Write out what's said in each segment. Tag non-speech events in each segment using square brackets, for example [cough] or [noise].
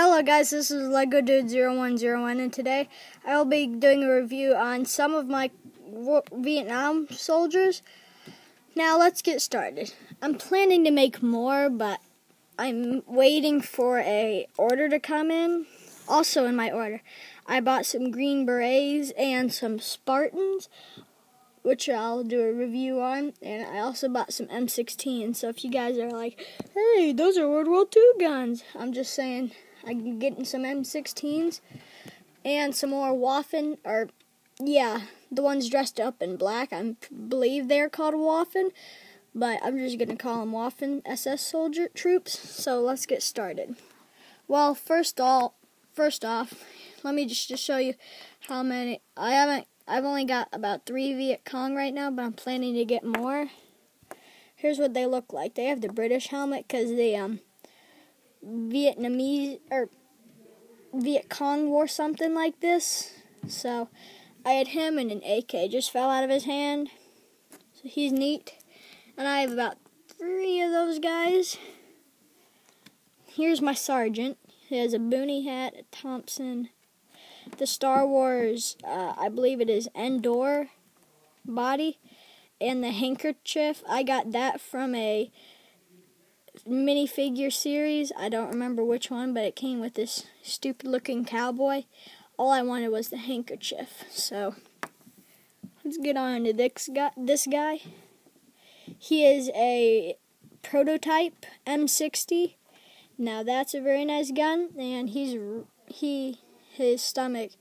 Hello guys, this is Lego Dude 0101 and today I'll be doing a review on some of my Vietnam soldiers. Now let's get started. I'm planning to make more, but I'm waiting for a order to come in. Also in my order, I bought some Green Berets and some Spartans, which I'll do a review on, and I also bought some M16. So if you guys are like, "Hey, those are World War II guns," I'm just saying I'm getting some M16s and some more Waffen, or yeah, the ones dressed up in black. I believe they're called Waffen, but I'm just gonna call them Waffen SS soldier troops. So let's get started. Well, first all, first off, let me just, just show you how many. I haven't. I've only got about three Viet Cong right now, but I'm planning to get more. Here's what they look like. They have the British helmet because the um Vietnamese or Viet Cong wore something like this. So I had him and an AK just fell out of his hand. So he's neat. And I have about three of those guys. Here's my sergeant. He has a boonie hat, a Thompson, the Star Wars, uh, I believe it is Endor body, and the handkerchief. I got that from a minifigure series. I don't remember which one, but it came with this stupid looking cowboy. All I wanted was the handkerchief. So let's get on to this guy. This guy. He is a prototype M60. Now that's a very nice gun, and he's he his stomach.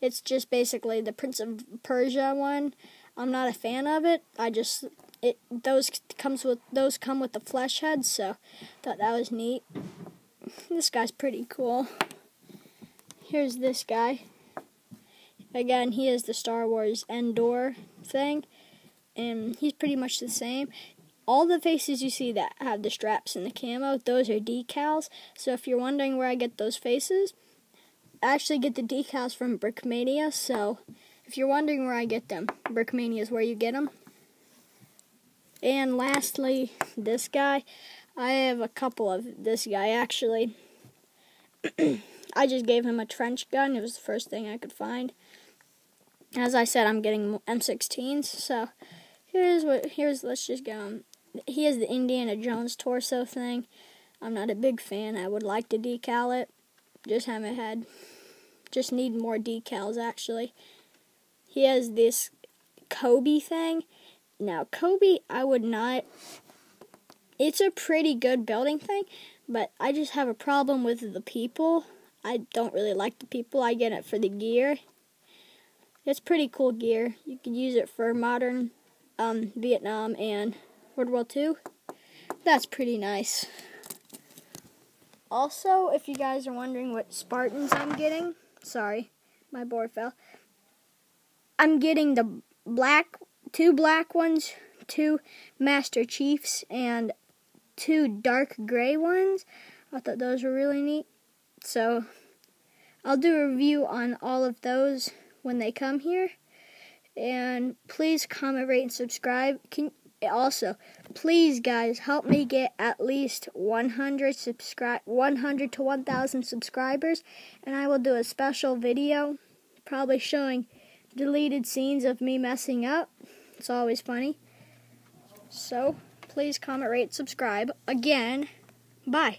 It's just basically the Prince of Persia one. I'm not a fan of it. I just it those comes with those come with the flesh heads, so thought that was neat. [laughs] This guy's pretty cool. Here's this guy. Again, he is the Star Wars Endor thing, and he's pretty much the same. All the faces you see that have the straps and the camo, those are decals. So if you're wondering where I get those faces, actually get the decals from Brickmania. So if you're wondering where I get them, Brickmania is where you get them. And lastly, this guy. I have a couple of this guy actually. [clears throat] I just gave him a trench gun. It was the first thing I could find. As I said, I'm getting M16s. So here's what. Here's let's just go. He has the Indiana Jones torso thing. I'm not a big fan. I would like to decal it. Just haven't had. Just need more decals actually. He has this Cobi thing. Now, Cobi, I would not. It's a pretty good building thing, but I just have a problem with the people. I don't really like the people. I get it for the gear. It's pretty cool gear. You can use it for modern um, Vietnam and World War II. That's pretty nice. Also, if you guys are wondering what Spartans I'm getting, sorry, my board fell. I'm getting the black two black ones, two Master Chiefs, and two dark gray ones. I thought those were really neat. So I'll do a review on all of those when they come here. And please comment, rate, and subscribe. Can also please guys help me get at least 100 subscribe 100 to 1000 subscribers and I will do a special video probably showing deleted scenes of me messing up it's always funny. So, please comment, rate, subscribe. Again, bye.